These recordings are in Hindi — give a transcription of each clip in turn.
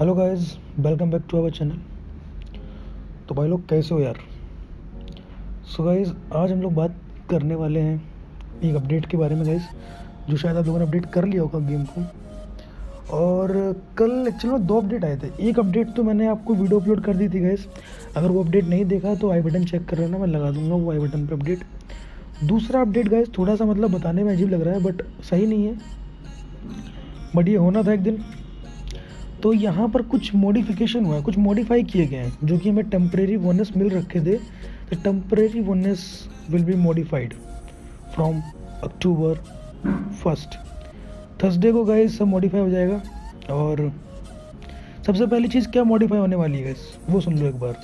Hello guys welcome back to our channel तो भाई लोग कैसे हो यार? सो so गाइस आज हम लोग बात करने वाले हैं एक अपडेट के बारे में गाइस जो शायद आप लोगों ने अपडेट कर लिया होगा गेम को। और कल एक्चुअली में दो अपडेट आए थे। एक अपडेट तो मैंने आपको वीडियो अपलोड कर दी थी गाइस अगर वो अपडेट नहीं देखा तो आई बटन चेक कर लेना मैं लगा दूँगा वो आई बटन पर अपडेट दूसरा अपडेट गाइस थोड़ा सा मतलब बताने में अजीब लग रहा है बट सही नहीं है। बट ये होना था एक दिन। तो यहाँ पर कुछ मॉडिफिकेशन हुआ है, कुछ मॉडिफाई किए गए हैं, जो कि हमें टेम्परेरी बोनस मिल रखे थे। तो temporary bonus will be modified from October first Thursday को गाइस सब मॉडिफाई हो जाएगा। और सबसे पहली चीज़ क्या मॉडिफाई होने वाली है वो सुन लो एक बार।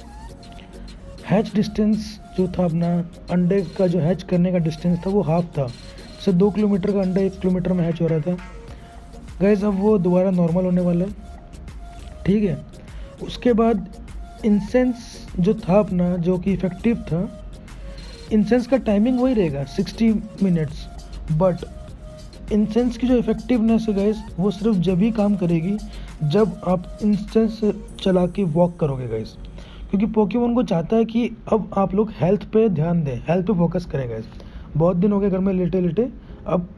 हैच डिस्टेंस जो था अपना, अंडे का जो हैच करने का डिस्टेंस था वो हाफ़ था। जैसे दो किलोमीटर का अंडा एक किलोमीटर में हैच हो रहा था। गैस अब वो दोबारा नॉर्मल होने वाला है। ठीक है? उसके बाद इंसेंस जो था अपना, जो कि इफ़ेक्टिव था इंसेंस का टाइमिंग वही रहेगा 60 मिनट्स बट इंसेंस की जो इफ़ेक्टिवनेस है गैस वो सिर्फ़ जब ही काम करेगी, जब आप इंसेंस चला के वॉक करोगे गैस क्योंकि पोकेमोन को चाहता है कि अब आप लोग हेल्थ पे ध्यान दें हेल्थ पे फोकस करें गैस बहुत दिन हो गए घर में लेटे लेटे, अब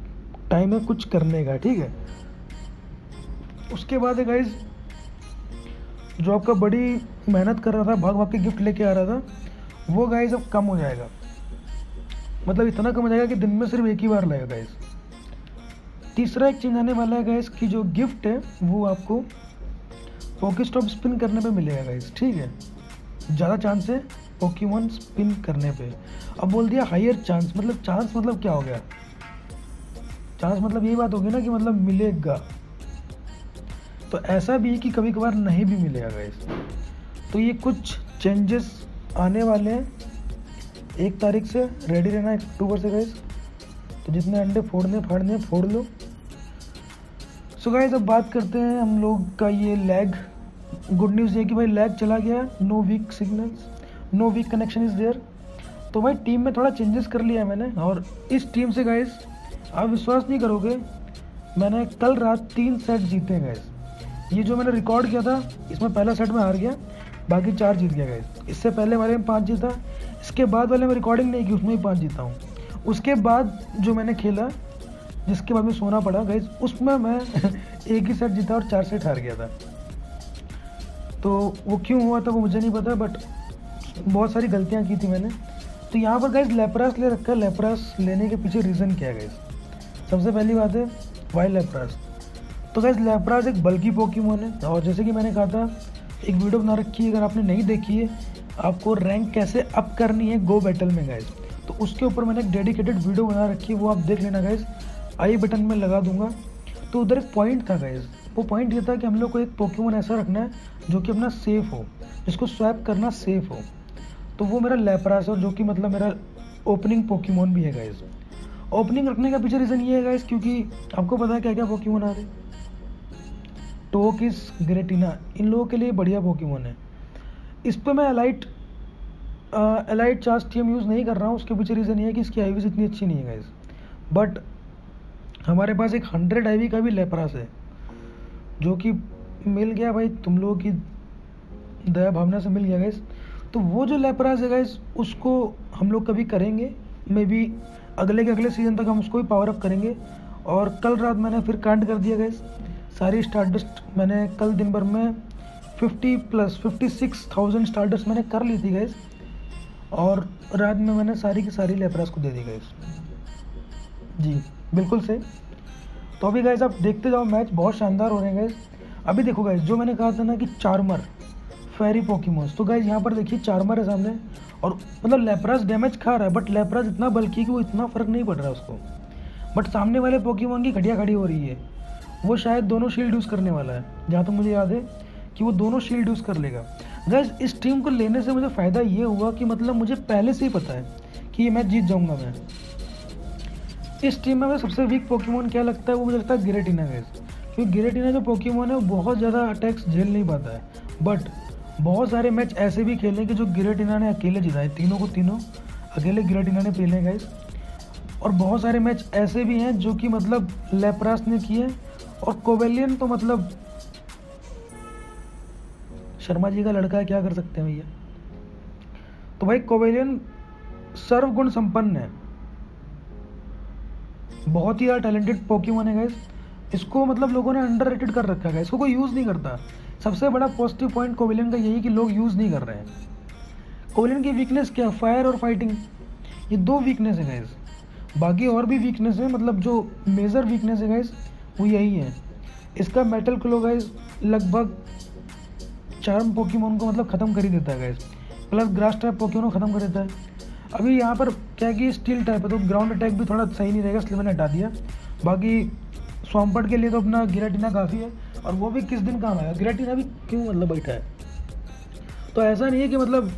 टाइम है कुछ करने का, ठीक है? उसके बाद है गाइज़ जो आपका बड़ी मेहनत कर रहा था, भाग भाग के गिफ्ट लेके आ रहा था, वो गाइज़ अब कम हो जाएगा। मतलब इतना कम हो जाएगा कि दिन में सिर्फ़ एक ही बार लगेगा गाइज़ तीसरा एक चेंज आने वाला है गाइज़ कि जो गिफ्ट है, वो आपको पोके स्टॉप स्पिन करने पे मिलेगा गाइस ठीक है? ज़्यादा चांस है पोकीमोन स्पिन करने पे। अब बोल दिया हायर चांस मतलब चांस मतलब क्या हो गया? चांस मतलब यही बात होगी ना कि मतलब मिलेगा। तो ऐसा भी है कि कभी कभार नहीं भी मिलेगा गाइस तो ये कुछ चेंजेस आने वाले हैं। एक तारीख से रेडी रहना है अक्टूबर से गाइस तो जितने अंडे फोड़ने, फाड़ने फोड़ लो। सो गाइस अब बात करते हैं हम लोग का ये लैग गुड न्यूज़ ये कि भाई लैग चला गया no weak signals no weak connection is there तो भाई टीम में थोड़ा चेंजेस कर लिया है मैंने। और इस टीम से गाइस आप विश्वास नहीं करोगे, मैंने कल रात तीन सेट जीते हैं गाइस ये जो मैंने रिकॉर्ड किया था, इसमें पहला सेट में हार गया, बाकी चार जीत गया गए इससे पहले वाले में पाँच जीता, इसके बाद वाले में रिकॉर्डिंग नहीं की, उसमें ही पाँच जीता हूँ. उसके बाद जो मैंने खेला, जिसके बाद में सोना पड़ा गई उसमें मैं एक ही सेट जीता और चार सेट हार गया था. तो वो क्यों हुआ था, वो मुझे नहीं पता बट बहुत सारी गलतियाँ की थी मैंने. तो यहाँ पर गैस लेपरास ले रखा लेपरास लेने के पीछे रीज़न क्या है सबसे पहली बात है वाइल्ड लेपरास तो गैस लेपरास एक बल्कि पोकीमोन है। और जैसे कि मैंने कहा था, एक वीडियो बना रखी है, अगर आपने नहीं देखी है, आपको रैंक कैसे अप करनी है गो बैटल में गैस तो उसके ऊपर मैंने एक डेडिकेटेड वीडियो बना रखी है, वो आप देख लेना गैस आई बटन में लगा दूँगा। तो उधर एक पॉइंट था गैस वो पॉइंट ये था कि हम लोग को एक पोकेमोन ऐसा रखना है, जो कि अपना सेफ़ हो, जिसको स्वैप करना सेफ़ हो। तो वो मेरा लेपरास है जो कि मतलब मेरा ओपनिंग पोकेमोन भी है गैस ओपनिंग रखने का पीछे रीज़न ये है गैस क्योंकि आपको पता है क्या क्या पोकेमोन आ रहे टोकिस, ग्रेटिना, इन लोगों के लिए बढ़िया पोकेमोन है। इस पर मैं elite elite charge TM use नहीं कर रहा हूँ, उसके पीछे रीज़न ये है कि इसकी आईवीज इतनी अच्छी नहीं है गाइस बट हमारे पास एक हंड्रेड आई का भी लेपरास है, जो कि मिल गया भाई तुम लोगों की दया भावना से मिल गया गाइस तो वो जो लेपरास है गाइस उसको हम लोग कभी करेंगे। मे बी अगले के अगले सीज़न तक हम उसको भी पावर अप करेंगे। और कल रात मैंने फिर कांड कर दिया गाइस सारी स्टारडस्ट मैंने कल दिन भर में 50 प्लस 56,000 स्टारडस्ट मैंने कर ली थी गैस और रात में मैंने सारी की सारी लेपरास को दे दी गैस जी बिल्कुल सही। तो अभी गैस आप देखते जाओ मैच बहुत शानदार हो रहे हैं गैस अभी देखो गैस जो मैंने कहा था ना कि चार्मर फेरी पोकीमोन्स तो गैस यहाँ पर देखिए चार्मर है सामने। और मतलब लेपरास डैमेज खा रहा है बट लेपरास इतना बल्कि कि वो इतना फ़र्क नहीं पड़ रहा उसको। बट सामने वाले पोकीमोन की घटिया खड़ी हो रही है। वो शायद दोनों शील्ड यूज़ करने वाला है। जहाँ तक तो मुझे याद है कि वो दोनों शील्ड यूज़ कर लेगा। गैस इस टीम को लेने से मुझे फ़ायदा ये हुआ कि मतलब मुझे पहले से ही पता है कि ये मैच जीत जाऊँगा मैं। इस टीम में मैं सबसे वीक पोकीमोन क्या लगता है? वो मुझे लगता है गिरेटिना गैस क्योंकि गिरेटिना जो पोकीमोन है, वो बहुत ज़्यादा अटैक्स झेल नहीं पाता है। बट बहुत सारे मैच ऐसे भी खेले कि जो गिरेटिना ने अकेले जीता है। तीनों को तीनों अकेले गिरेटिना ने पीले गए और बहुत सारे मैच ऐसे भी हैं जो कि मतलब लेपरास ने किए और कोवेलियन तो मतलब शर्मा जी का लड़का है, क्या कर सकते हैं भैया? तो भाई, कोवेलियन सर्वगुण संपन्न है। बहुत ही ज़्यादा टैलेंटेड पोकेमोन है इसको मतलब लोगों ने अंडर रेटेड कर रखा है इसको कोई यूज़ नहीं करता। सबसे बड़ा पॉजिटिव पॉइंट कोविलियन का यही कि लोग यूज़ नहीं कर रहे हैं। कोविलियन की वीकनेस क्या? फायर और फाइटिंग ये दो वीकनेस है गाइस बाकी और भी वीकनेस है मतलब जो मेजर वीकनेस है गाइस वो यही है। इसका मेटल क्लो गाइस लगभग चार्म पोकेमोन को मतलब ख़त्म कर ही देता है guys plus grass type Pokemon को ख़त्म कर देता है। अभी यहाँ पर क्या कि स्टील टाइप है तो ग्राउंड अटैक भी थोड़ा सही नहीं रहेगा, इसलिए मैंने हटा दिया। बाकी स्वाम्पट के लिए तो अपना गिराटीना काफ़ी है, और वो भी किस दिन काम आएगा? गिराटीना भी क्यों मतलब बैठा है? तो ऐसा नहीं है कि मतलब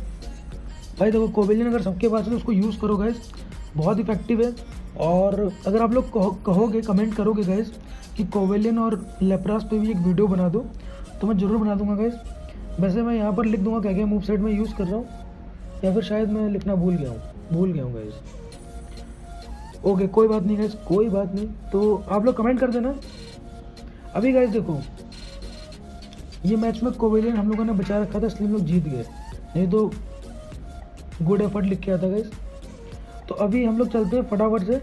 भाई देखो कोवेलियन अगर सबके पास है तो उसको यूज़ करो गैस बहुत इफ़ेक्टिव है। और अगर आप लोग कहोगे कमेंट करोगे गैस कि कोवेलियन और लेप्रास पे भी एक वीडियो बना दो। तो मैं ज़रूर बना दूँगा गैस वैसे मैं यहाँ पर लिख दूँगा क्या क्या मूव सेट में यूज़ कर रहा हूँ, या फिर शायद मैं लिखना भूल गया हूँ। भूल गया हूँ गैस ओके कोई बात नहीं गैस कोई बात नहीं। तो आप लोग कमेंट कर देना। अभी गैस देखो, ये मैच में कोवेलियन हम लोगों ने बचा रखा था, इसलिए हम लोग जीत गए। नहीं तो गुड एफर्ट लिख के आता गैस तो अभी हम लोग चलते हैं फटाफट से।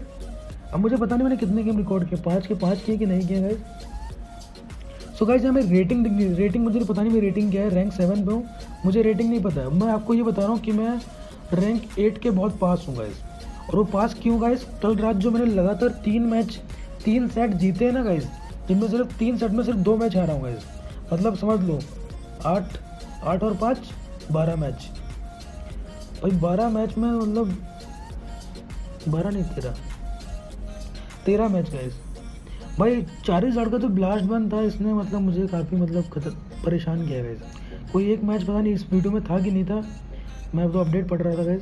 अब मुझे पता नहीं मैंने कितने गेम रिकॉर्ड किए, पाँच के, पाँच किए कि नहीं किए गैस सो गाइज़ हमें रेटिंग दिखनी रेटिंग मुझे पता नहीं मेरी रेटिंग क्या है। रैंक सेवन पे हूँ। मुझे रेटिंग नहीं पता है। मैं आपको ये बता रहा हूँ कि मैं रैंक एट के बहुत पास हूँ गाइज़ और वो पास क्यों गाइज़ कल रात जो मैंने लगातार तीन मैच तीन सेट जीते हैं ना गाइज़ जिनमें सिर्फ़ तीन सेट में सिर्फ़ दो मैच हारा हूँ गाइज़ मतलब समझ लो, आठ आठ और पाँच, बारह मैच भाई बारह मैच में मतलब बारह नहीं, तेरह। तेरह मैच गाइज़ भाई चालीस का तो ब्लास्ट बन था, इसने मतलब मुझे काफ़ी मतलब खतर परेशान किया गया कोई एक मैच पता नहीं, इस वीडियो में था कि नहीं था, मैं तो अपडेट पढ़ रहा था गैस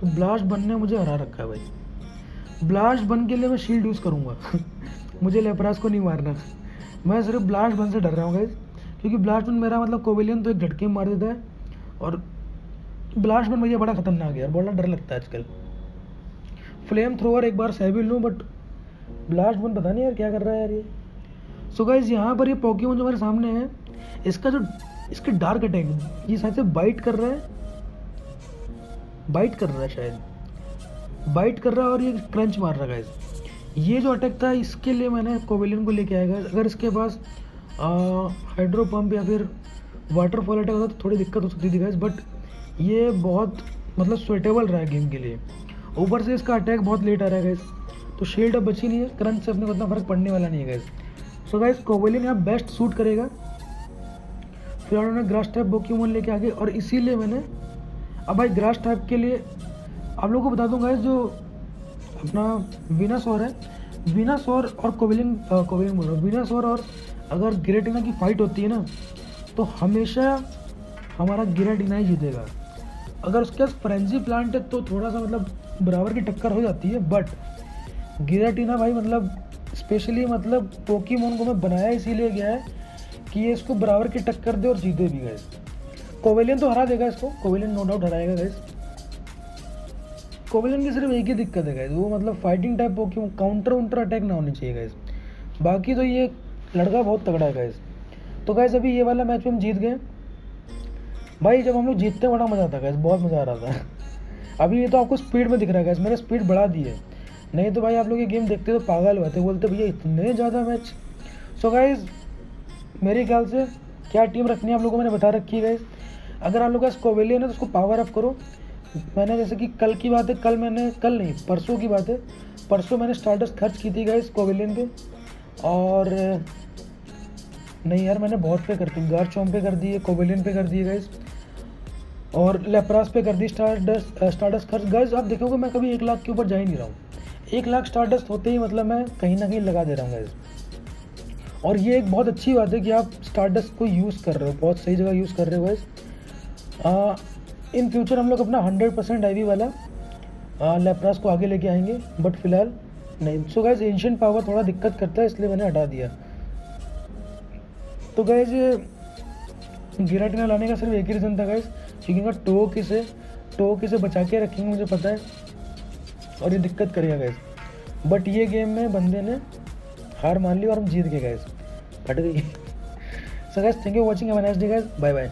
तो ब्लास्ट बन ने मुझे हरा रखा है भाई। ब्लास्ट बन के लिए मैं शील्ड यूज़ करूँगा। मुझे लेपरास को नहीं मारना। मैं सिर्फ़ ब्लास्ट बन से डर रहा हूँ गैस क्योंकि ब्लास्ट बन मेरा मतलब कोविलियन तो एक झटके मार देता है। और ब्लास्ट बन भैया बड़ा खतरनाक है यार, बड़ा डर लगता है आजकल। फ्लेम थ्रोअर एक बार सह भी लूँ बट ब्लास्ट वन पता नहीं यार क्या कर रहा है यार ये। सो गाइज़ यहाँ पर ये पॉकीमोन जो हमारे सामने है, इसका जो इसके डार्क अटैक ये शायद से बाइट कर रहा है। बाइट कर रहा है शायद। बाइट कर रहा है और ये क्रंच मार रहा है ये जो अटैक था, इसके लिए मैंने कोवेलियन को लेके आएगा अगर इसके पास हाइड्रो पंप या फिर वाटरफॉल अटैक होता तो थोड़ी दिक्कत हो सकती थी गैस बट ये बहुत मतलब स्वेटेबल रहा है गेम के लिए। ऊपर से इसका अटैक बहुत लेट आ रहा है गैस तो शील्ड अब बची नहीं है करंट से अपने को उतना फ़र्क पड़ने वाला नहीं है गैस सो गाइस कोवेलियन यहाँ बेस्ट सूट करेगा। फिर उन्होंने ग्रास टाइप बोक्यूमोन लेके आ आगे, और इसीलिए मैंने, अब भाई ग्रास टाइप के लिए, आप लोगों को बता दूँगा जो अपना वीनासोर है वीनासोर और कोवेलियन कोवेलियन बोल रहा हूँ वीनासोर और अगर गिरेटिना की फाइट होती है ना तो हमेशा हमारा गिरेटिना ही जीतेगा। अगर उसके पास फ्रेंजी प्लांट है तो थोड़ा सा मतलब बराबर की टक्कर हो जाती है बट गिराटीना भाई मतलब स्पेशली मतलब पोकीमोन को मैं बनाया इसीलिए गया है कि ये इसको बराबर की टक्कर दे और जीते भी गए कोवेलियन तो हरा देगा इसको. कोवेलियन नो डाउट हराएगा गैस कोवेलियन की सिर्फ़ एक ही दिक्कत है गैस वो मतलब फाइटिंग टाइप पोकीमोन काउंटर उंटर अटैक ना होनी चाहिए गैस बाकी तो ये लड़का बहुत तगड़ा है गैस तो गैस अभी ये वाला मैच में हम जीत गए. भाई, जब हम लोग जीतते बड़ा मज़ा आता गैस बहुत मज़ा आ रहा था. अभी ये तो आपको स्पीड में दिख रहा है गैस मैंने स्पीड बढ़ा दी है. नहीं तो भाई आप लोग ये गेम देखते तो पागल हुए थे, बोलते भैया इतने ज़्यादा मैच सो गाइज़ मेरे ख्याल से क्या टीम रखनी है आप लोगों को मैंने बता रखी है गाइज़ अगर आप लोग कोवेलियन है तो उसको पावर अप करो। मैंने जैसे कि कल की बात है, कल मैंने, कल नहीं, परसों की बात है। परसों मैंने स्टार्टर्स खर्च की थी गाइज़ कोवेलियन पे। और नहीं यार, मैंने बहुत पे कर दी गार चौम पे कर दिए कोवेलियन पे कर दिए गाइज़ और लेपरास पे कर दी स्टार्डस स्टार्टस खर्च। गाइज़ आप देखोगे मैं कभी एक लाख के ऊपर जा ही नहीं रहा हूँ। एक लाख स्टारडस्ट होते ही मतलब मैं कहीं ना कहीं लगा दे रहा हूँ गैस और ये एक बहुत अच्छी बात है कि आप स्टारडस्ट को यूज़ कर रहे हो, बहुत सही जगह यूज़ कर रहे हो गैस इन फ्यूचर हम लोग अपना हंड्रेड परसेंट आई वाला लेपरास को आगे लेके आएँगे बट फ़िलहाल नहीं. सो गैस एंशियन पावर थोड़ा दिक्कत करता है, इसलिए मैंने हटा दिया. तो गैस गिराटिना लाने का सिर्फ़ एक ही रीज़न था गैस क्योंकि टोक इसे टोक इसे बचा के रखेंगे, मुझे पता है. और ये दिक्कत करेगा गैस बट ये गेम में बंदे ने हार मान ली और हम जीत गए गैस फट गई। Sir guys thank you watching have nice day guys bye bye